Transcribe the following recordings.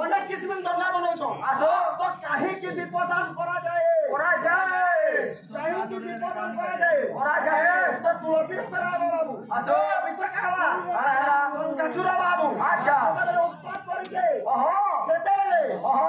ଅନେକ କିସିମ ଡଙ୍ଗା ବନଉଛନ୍ ଆସ ତ କାହିଁକି ଦୀପଦାନ କରାଯାଏ କରାଯାଏ କାହିଁକି ଦୀପଦାନ କରାଯାଏ କରାଯାଏ ତ ତୁଳସୀ ରାମ ବାବୁ ଆସ ବିଶ୍ୱ କାହା କାହା ହେଲା? ଶଙ୍କାସୁର ବାବୁ ଆଚ୍ଛା। ସେତେବେଳେ ଉତ୍ପାତ କରିଛେ ଓହୋ ସେତେବେଳେ ଓହୋ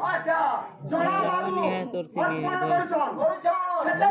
ଦେବତାକୁ ଆଚ୍ଛା ଜଳ ବାବୁ ନିହାତି ତୋର ଥିବି, ଅର୍ପଣ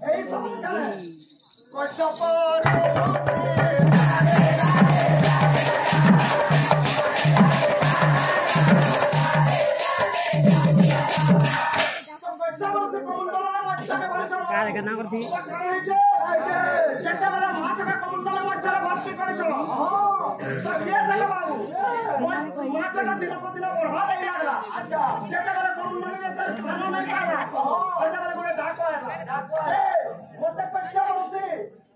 É isso a verdade. Nós só paramos. সেনাগরসি সেটাবেলা মাছকে কমন্ডলে মধ্যে ভর্তি করেছিল তো কে থাকে বাবু মাছটা দিন প্রতিদিন বড় হয়ে লাগলা আচ্ছা সেটাবেলা কমন্ডলে স্যার খানা নাই খালা সেটাবেলা করে ডাকো আলা ডাকো মতে পয়সা হসি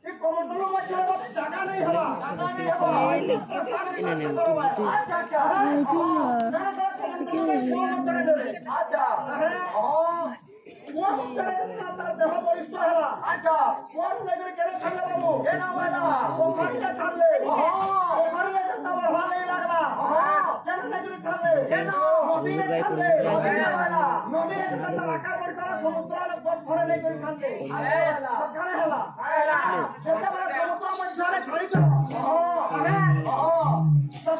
কি কমন্ডলে মধ্যে জায়গা নাই হলা জায়গা নাই হলা আচ্ছা আচ্ছা আচ্ছা আচ্ছা দেহ বলিষ্ঠ হেলা আচ্ছা কোন নগরে কেন ছাড়লে বাবু এ না হেলা ও মারিয়া ছাড়লে ও মারিয়া ছাড়তে আমার ভালোই লাগলা কেন নগরে ছাড়লে কেন নদীরে ছাড়লে নদীরে ছাড়তে আকার পড়ে সারা সমুদ্র অনেক পথ ভরে নেই করে ছাড়লে কেন হেলা হেলা যেতে পারে সমুদ্র মধ্যে ছাড়িছ ও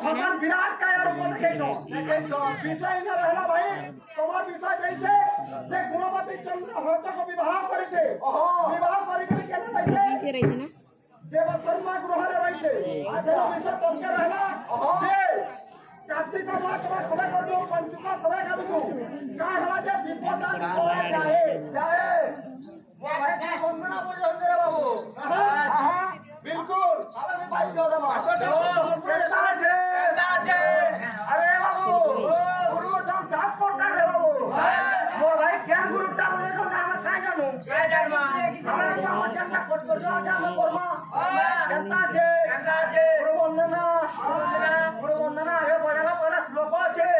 ভগবান বিরাট কায়ার উপর দেখেছ বিষয় না রহলা ভাই তোমার বিষয় দেখছে সে কোন চন্দ্র হতক বিবাহ করেছে বিবাহ করিকে কেন যাইছে রয়েছে না দেবশর্মা গৃহরে রয়েছে আজের বিষয় তর্কে রহলা যে কার্তিক মাস সবাই করছো পঞ্চুক সবাই খাদুছু কা হলা যে বিপদান করা যায় যায় ভাই श्लोक